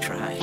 try.